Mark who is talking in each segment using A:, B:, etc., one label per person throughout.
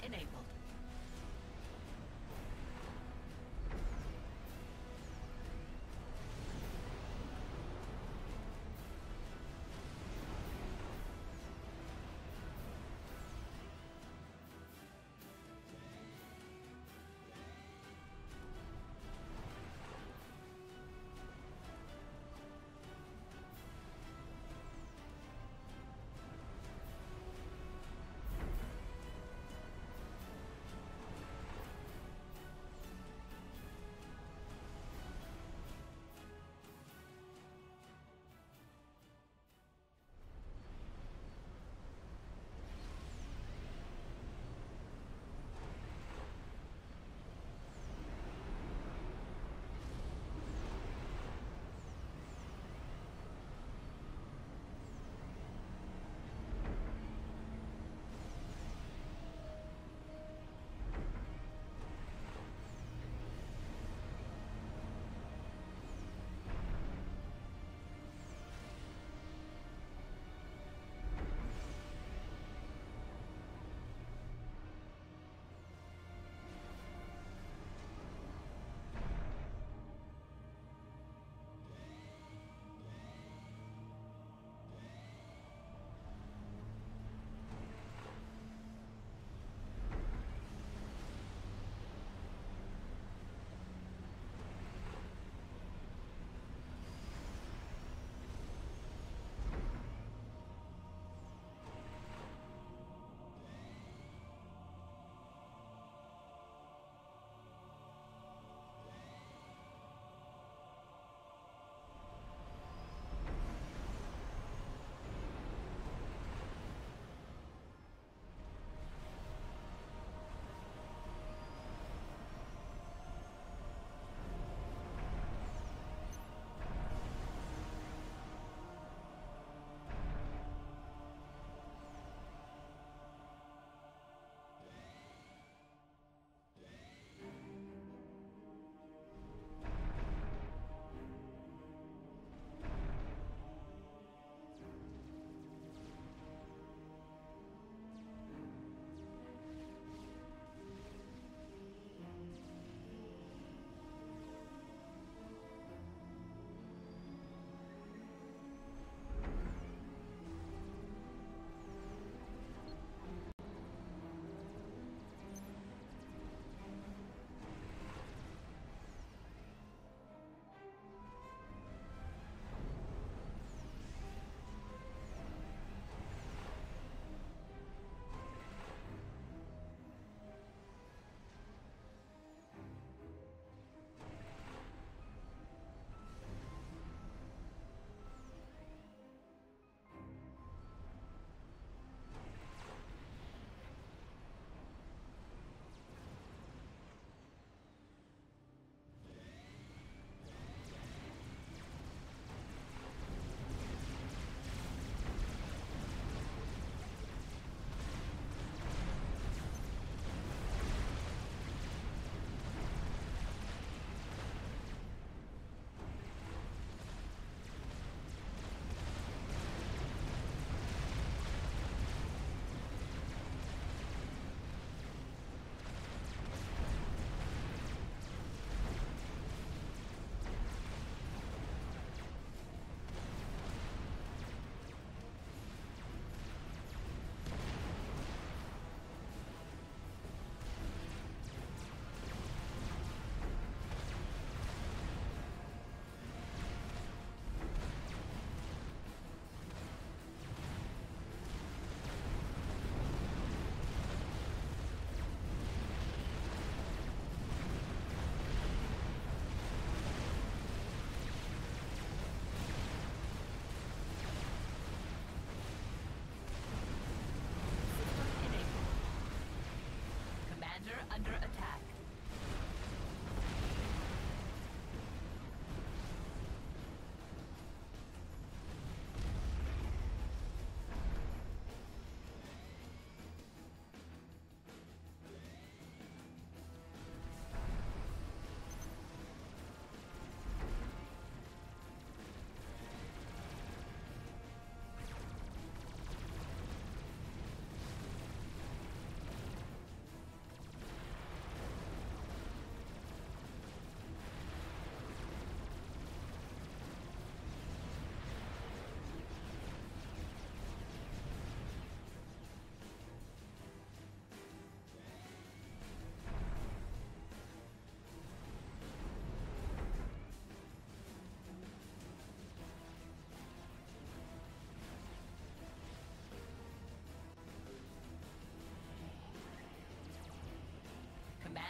A: Enabled.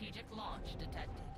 A: Strategic launch detected.